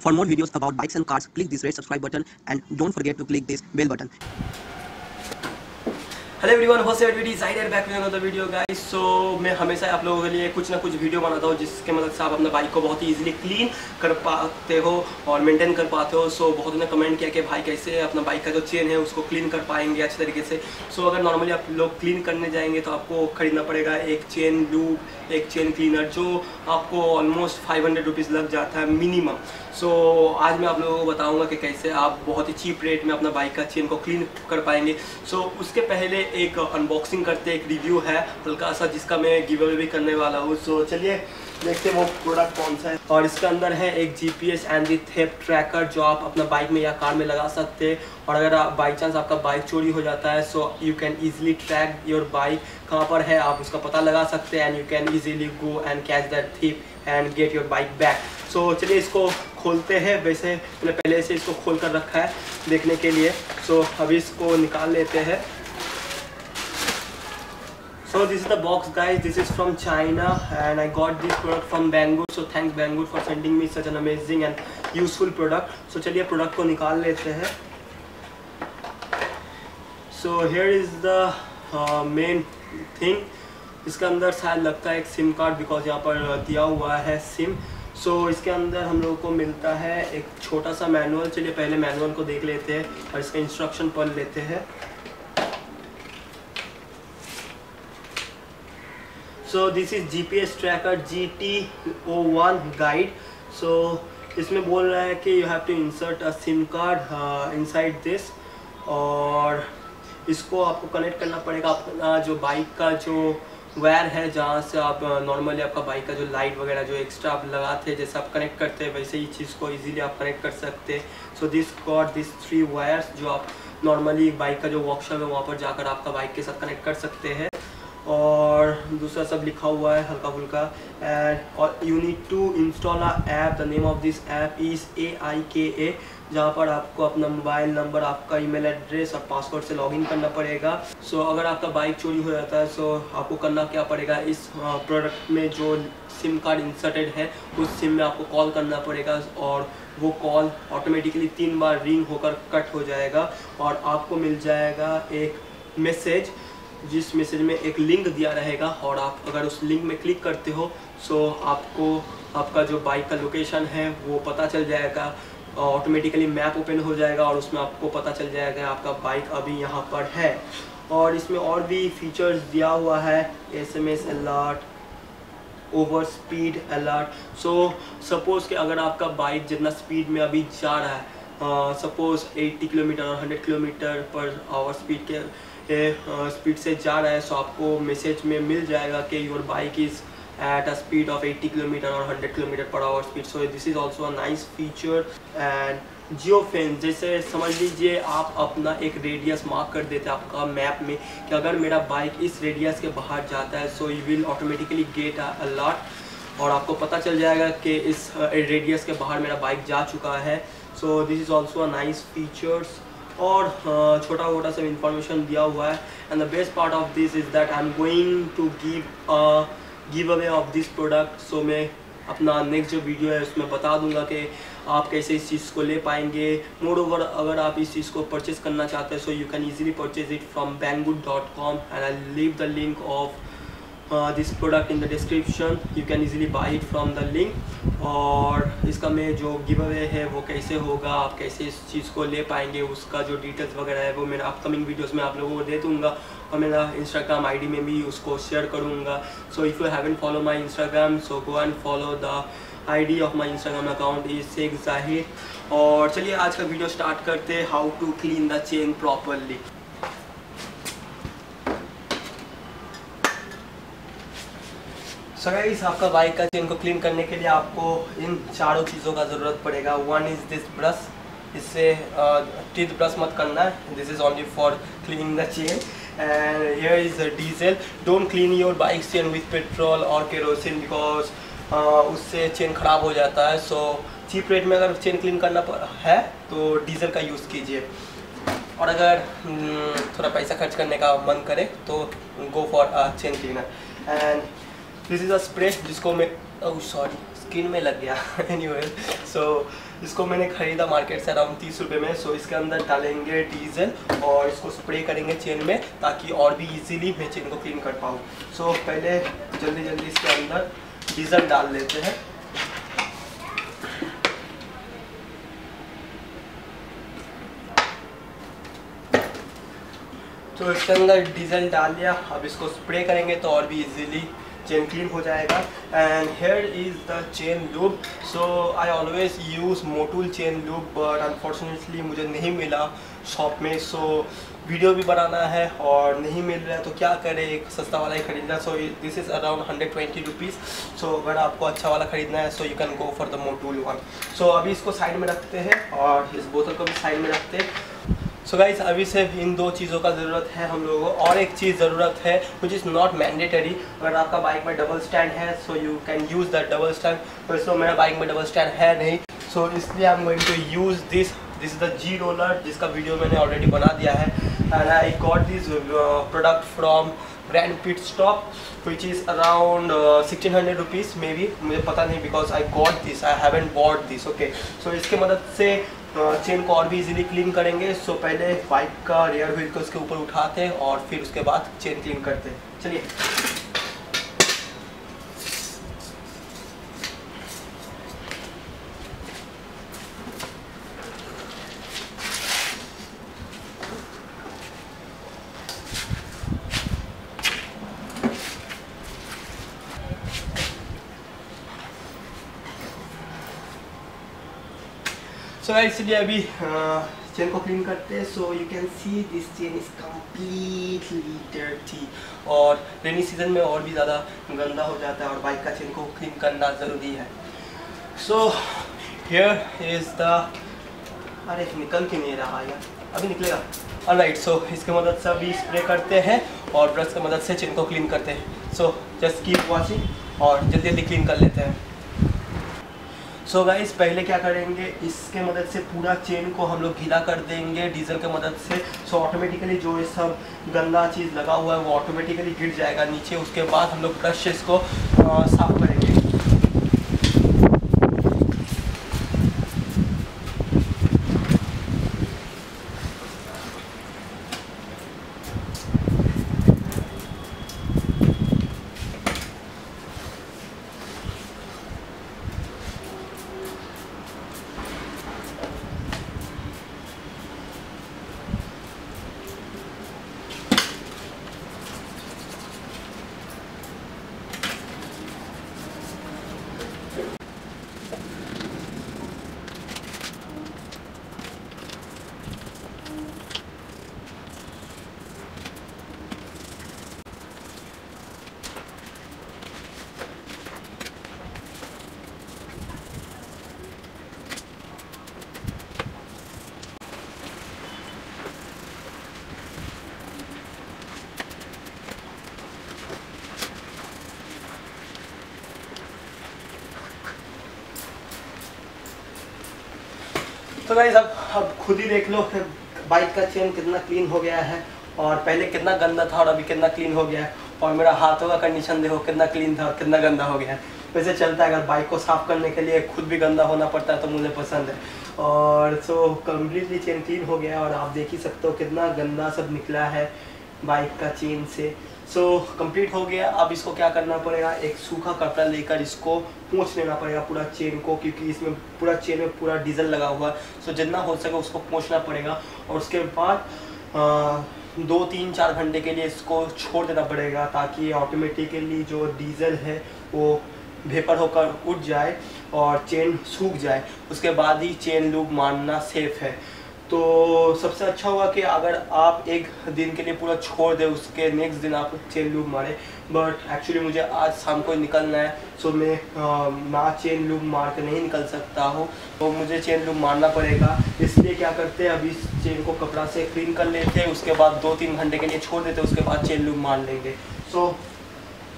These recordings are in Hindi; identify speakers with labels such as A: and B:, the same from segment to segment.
A: For more videos about bikes and cars, click this red subscribe button and don't forget to click this bell button.
B: Hello everyone host एडवीडी cider back with another video guys so मैं हमेशा आप लोगों के लिए कुछ ना कुछ वीडियो बनाता हूँ जिसके मदद से आप अपना बाइक को बहुत ही इजीली क्लीन कर पाते हो और मेंटेन कर पाते हो। सो so, बहुत ने कमेंट किया कि भाई कैसे अपना बाइक का जो चेन है उसको क्लीन कर पाएँगे अच्छे तरीके से। सो so, अगर नॉर्मली आप लोग क्लीन करने जाएँगे तो आपको खरीदना पड़ेगा एक चेन लूब एक चेन क्लीनर जो आपको ऑलमोस्ट फाइव हंड्रेड रुपीज़ लग जाता है मिनिमम सो so, आज मैं आप लोगों को बताऊँगा कि कैसे आप बहुत ही चीप रेट में अपना बाइक का चेन को क्लीन कर पाएँगे। सो so, उसके पहले एक अनबॉक्सिंग करते, एक रिव्यू है, हल्का सा, जिसका मैं गिव अवे भी करने वाला हूँ। सो चलिए, देखते हैं वो प्रोडक्ट कौन सा है। और इसके अंदर है एक GPS and the theft tracker जो आप अपना बाइक में या कार में लगा सकते हैं। और अगर आप बाई चांस आपका बाइक चोरी हो जाता है so you can easily track your bike कहाँ पर है। आप उसका पता लगा सकते हैं and you can easily go and catch that thief and get your bike back so चलिए, इसको खोलते हैं। वैसे, मैंने पहले से इसको खोल कर रखा है देखने के लिए। सो अभी इसको निकाल लेते हैं। So this is the box guys this is from china and i got this product from banggood so thanks banggood for sending me such an amazing and useful product so चलिए product को निकाल लेते हैं so here is the uh, main thing इसके अंदर शायद लगता है एक सिम कार्ड बिकॉज़ यहाँ पर दिया हुआ है सिम सो so, इसके अंदर हम लोग को मिलता है एक छोटा सा मैनुअल चलिए पहले मैनुअल को देख लेते हैं और इसका इंस्ट्रक्शन पढ़ लेते हैं so this is G P S tracker G T O one guide so इसमें बोल रहा है कि you have to insert a SIM card inside this और इसको आपको कनेक्ट करना पड़ेगा अपना जो बाइक का जो वायर है, जहाँ से आप नॉर्मली आपका बाइक का जो लाइट वगैरह जो एक्स्ट्रा आप लगाते हैं जैसे आप कनेक्ट करते हैं, वैसे ही चीज़ को इजीली आप कनेक्ट कर सकते हैं। So this got this three wires जो आप नॉर्मली बाइक का जो वर्कशॉप है, वहाँ पर जाकर आपका बाइक के साथ कनेक्ट कर सकते हैं। और दूसरा सब लिखा हुआ है हल्का फुल्का। एंड और you need to install a app the name of this app is A I K A जहाँ पर आपको अपना मोबाइल नंबर आपका ईमेल एड्रेस और पासवर्ड से लॉगिन करना पड़ेगा। सो so, अगर आपका बाइक चोरी हो जाता है सो so, आपको करना क्या पड़ेगा? इस प्रोडक्ट में जो सिम कार्ड इंसर्टेड है उस सिम में आपको कॉल करना पड़ेगा और वो कॉल ऑटोमेटिकली तीन बार रिंग होकर कट हो जाएगा और आपको मिल जाएगा एक मैसेज जिस मैसेज में एक लिंक दिया रहेगा और आप अगर उस लिंक में क्लिक करते हो सो आपको आपका जो बाइक का लोकेशन है वो पता चल जाएगा ऑटोमेटिकली मैप ओपन हो जाएगा और उसमें आपको पता चल जाएगा आपका बाइक अभी यहाँ पर है। और इसमें और भी फीचर्स दिया हुआ है S M S alert over speed alert so suppose कि अगर आपका बाइक जितना स्पीड में अभी जा रहा है सपोज़ uh, 80 किलोमीटर और 100 किलोमीटर पर आवर स्पीड के स्पीड से जा रहा है सो आपको मैसेज में मिल जाएगा कि your bike is at a speed of 80 km or 100 km per hour speed. So this is also a nice feature. And geofence जैसे समझ लीजिए, आप अपना एक रेडियस मार्क कर देते हैं आपका मैप में कि अगर मेरा बाइक इस रेडियस के बाहर जाता है so you will automatically get alert और आपको पता चल जाएगा कि इस रेडियस के बाहर मेरा बाइक जा चुका है. So this is also a nice features और छोटा मोटा सब इंफॉर्मेशन दिया हुआ है। And the best part of this is that I am going to give give away of this product so मैं अपना नेक्स्ट जो वीडियो है, उसमें बता दूँगा कि आप कैसे इस चीज़ को ले पाएँगे। मोर ओवर अगर आप इस चीज़ को परचेज करना चाहते हैं so you can easily purchase it from Banggood dot com and I leave the link of this product in the description you can easily buy it from the link और इसका में जो गिव अवे है, वो कैसे होगा, आप कैसे इस चीज़ को ले पाएँगे, उसका जो डिटेल्स वगैरह है, वो मेरा अपकमिंग वीडियोस में आप लोगों को दे दूँगा और मेरा इंस्टाग्राम आईडी में भी उसको शेयर करूँगा। So if you haven't follow my Instagram so go and follow the ID of my Instagram account is Sheikh Zahir और चलिए आज का वीडियो स्टार्ट करते हैं how to clean the chain properly so guys आपका बाइक का चेन को क्लीन करने के लिए आपको इन चारों चीज़ों का ज़रूरत पड़ेगा। वन इज़ दिस ब्रश इससे टीथ ब्रश मत करना this is only for cleaning the chain and here is diesel don't clean your bike chain with petrol और केरोसिन बिकॉज़ उससे चेन ख़राब हो जाता है। सो चीप रेट में अगर चेन क्लीन करना है तो डीजल का यूज़ कीजिए। और अगर थोड़ा पैसा खर्च करने का मन करे तो go for chain cleaner and this is a spray जिसको मैं ओह सॉरी स्किन में लग गया। एनीवे सो इसको मैंने ख़रीदा मार्केट से अराउंड तीस रुपये में। सो so, इसके अंदर डालेंगे डीजल और इसको स्प्रे करेंगे चेन में ताकि और भी इजीली मैं चेन को क्लीन कर पाऊँ। सो so, पहले जल्दी जल्दी इसके अंदर डीजल डाल लेते हैं। तो इसके अंदर डीजल डाल लिया। अब इसको स्प्रे करेंगे तो और भी इजीली चेन क्लीन हो जाएगा। And here is the chain lube so I always use Motul chain lube but unfortunately मुझे नहीं मिला शॉप में। सो so, वीडियो भी बनाना है और नहीं मिल रहा है तो क्या करें? एक सस्ता वाला ही खरीदना। So this is around hundred twenty rupees so अगर आपको अच्छा वाला ख़रीदना है so you can go for the Motul one so अभी इसको साइड में रखते हैं और इस बोतल को भी साइड में रखते हैं। सो गाइज़ अभी सिर्फ़ इन दो चीज़ों का ज़रूरत है हम लोगों को। और एक चीज़ ज़रूरत है विच इज़ नॉट मैंडेटरी अगर आपका बाइक में डबल स्टैंड है so you can use the double stand वैसे मेरा बाइक में डबल स्टैंड है नहीं। सो इसलिए I am going to use this this is the G roller जिसका वीडियो मैंने ऑलरेडी बना दिया है। And I got this product from grand pit stop which is around sixteen hundred rupees maybe मुझे पता नहीं because I got this I haven't bought this okay so इसके मदद से चेन को और भी इजीली क्लीन करेंगे। सो पहले बाइक का रेयर व्हील को उसके ऊपर उठाते हैं और फिर उसके बाद चेन क्लीन करते हैं। चलिए। सो so, इसलिए अभी चेन को क्लीन करते हैं। So you can see this chain is completely dirty और रेनी सीज़न में और भी ज़्यादा गंदा हो जाता है और बाइक का चेन को क्लीन करना ज़रूरी है। सो हेयर इज़ द अरे निकल के नहीं रहा यार। अभी निकलेगा। और राइट सो इसके मदद से अभी स्प्रे करते हैं और ब्रश की मदद से चेन को क्लीन करते हैं। सो जस्ट कीप वॉचिंग और जल्दी जल्दी क्लीन कर लेते हैं। सो so गाइस पहले क्या करेंगे? इसके मदद से पूरा चेन को हम लोग गीला कर देंगे डीजल के मदद से। सो so ऑटोमेटिकली जो ये सब गंदा चीज़ लगा हुआ है, वो ऑटोमेटिकली गिर जाएगा नीचे। उसके बाद हम लोग ब्रश इसको साफ़ करेंगे तो गाइस अब अब खुद ही देख लो बाइक का चेन कितना क्लीन हो गया है, और पहले कितना गंदा था, और अभी कितना क्लीन हो गया है, और मेरा हाथों का कंडीशन देखो कितना क्लीन था, और कितना गंदा हो गया है। वैसे चलता है, अगर बाइक को साफ़ करने के लिए खुद भी गंदा होना पड़ता है तो मुझे पसंद है। और सो कम्प्लीटली चेन क्लीन हो गया है, और आप देख ही सकते हो कितना गंदा सब निकला है बाइक का चेन से। सो so, कंप्लीट हो गया। अब इसको क्या करना पड़ेगा? एक सूखा कपड़ा लेकर इसको पोंछ लेना पड़ेगा पूरा चेन को क्योंकि इसमें पूरा चेन में पूरा डीजल लगा हुआ है। सो so, जितना हो सके उसको पोंछना पड़ेगा। और उसके बाद दो तीन चार घंटे के लिए इसको छोड़ देना पड़ेगा ताकि ऑटोमेटिकली जो डीजल है वो भेपर होकर उठ जाए और चेन सूख जाए। उसके बाद ही चेन लूप मारना सेफ़ है। तो सबसे अच्छा होगा कि अगर आप एक दिन के लिए पूरा छोड़ दें, उसके नेक्स्ट दिन आप चेन लूप मारें। बट एक्चुअली मुझे आज शाम को निकलना है सो मैं ना चेन लूप मार के नहीं निकल सकता हूँ। तो मुझे चेन लूप मारना पड़ेगा। इसलिए क्या करते हैं, अभी चेन को कपड़ा से क्लीन कर लेते हैं, उसके बाद दो तीन घंटे के लिए छोड़ देते हैं, उसके बाद चेन लूप मार लेंगे। सो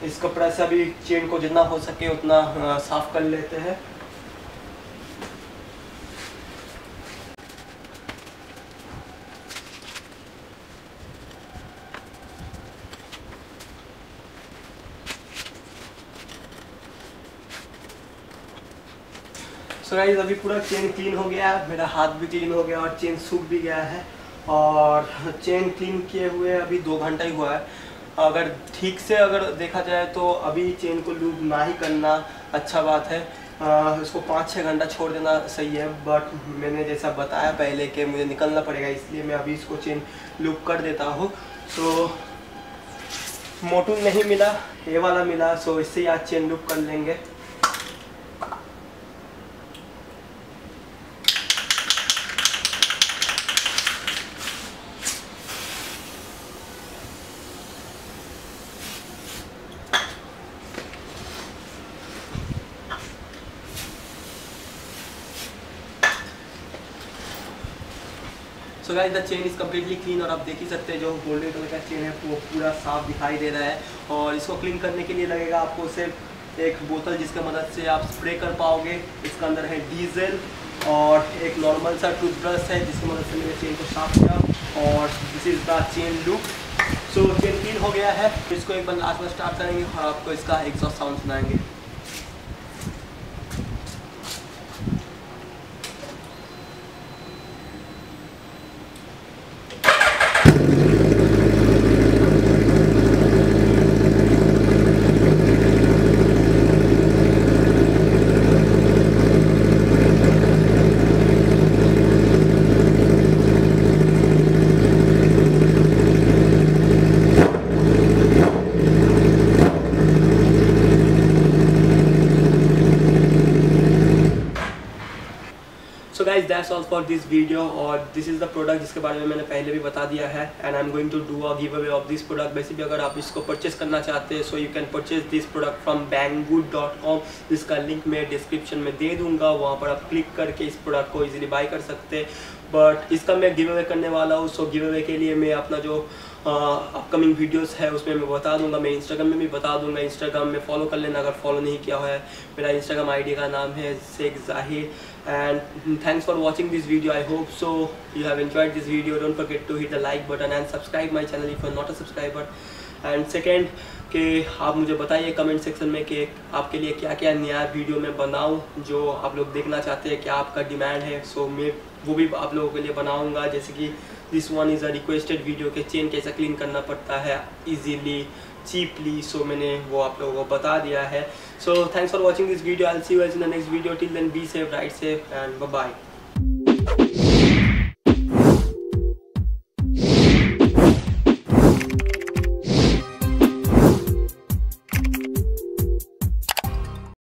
B: इस कपड़ा से अभी चेन को जितना हो सके उतना साफ़ कर लेते हैं। सो गाइस अभी पूरा चेन क्लीन हो गया है मेरा हाथ भी क्लीन हो गया और चेन सूख भी गया है। और चेन क्लीन किए हुए अभी दो घंटा ही हुआ है। अगर ठीक से अगर देखा जाए तो अभी चेन को लूप ना ही करना अच्छा बात है। आ, इसको पाँच छः घंटा छोड़ देना सही है बट मैंने जैसा बताया पहले कि मुझे निकलना पड़ेगा इसलिए मैं अभी इसको चेन लूप कर देता हूँ। सो मोटू नहीं मिला ये वाला मिला सो इससे ही आज चेन लूप कर लेंगे। So guys the chain is completely clean और आप देख ही सकते हैं जो गोल्डन कलर का चेन है, वो पूरा साफ़ दिखाई दे रहा है। और इसको क्लीन करने के लिए लगेगा आपको सिर्फ़ एक बोतल जिसकी मदद से आप स्प्रे कर पाओगे। इसका अंदर है डीजल और एक नॉर्मल सा टूथब्रश है जिसकी मदद से मैंने चेन को साफ़ किया और this is the chain look so chain clean हो गया है। इसको एक बार लास्ट में स्टार्ट करेंगे और आपको इसका exhaust sound सुनाएँगे। So guys that's all for this video और दिस इज़ द प्रोडक्ट जिसके बारे में मैंने पहले भी बता दिया है and I am going to do a give away of this product वैसे भी अगर आप इसको परचेस करना चाहते हैं so you can purchase this product from Banggood dot com जिसका लिंक मैं डिस्क्रिप्शन में दे दूँगा, वहाँ पर आप क्लिक करके इस प्रोडक्ट को इजीली बाई कर सकते हैं। बट इसका मैं गिव अवे करने वाला हूँ सो गिव अवे के लिए मैं अपना जो अपकमिंग वीडियोस है उसमें मैं बता दूँगा मैं इंस्टाग्राम में भी बता दूँगा इंस्टाग्राम में फॉलो कर लेना अगर फॉलो नहीं किया हुआ है मेरा इंस्टाग्राम आईडी का नाम है Sheikh Zahir and thanks for watching this video I hope so you have enjoyed this video don't forget to hit the like button and subscribe my channel if you're not a subscriber and second कि आप मुझे बताइए कमेंट सेक्शन में कि आपके लिए क्या क्या नया वीडियो मैं बनाऊँ जो आप लोग देखना चाहते हैं क्या आपका डिमांड है सो so, मैं वो भी आप लोगों के लिए बनाऊँगा जैसे कि this one is a requested video के चेन कैसे क्लीन करना पड़ता है? इजीली चीपली सो मैंने वो आप लोगों को बता दिया है। So thanks for watching this video I see you in the next video till then be safe ride safe and bye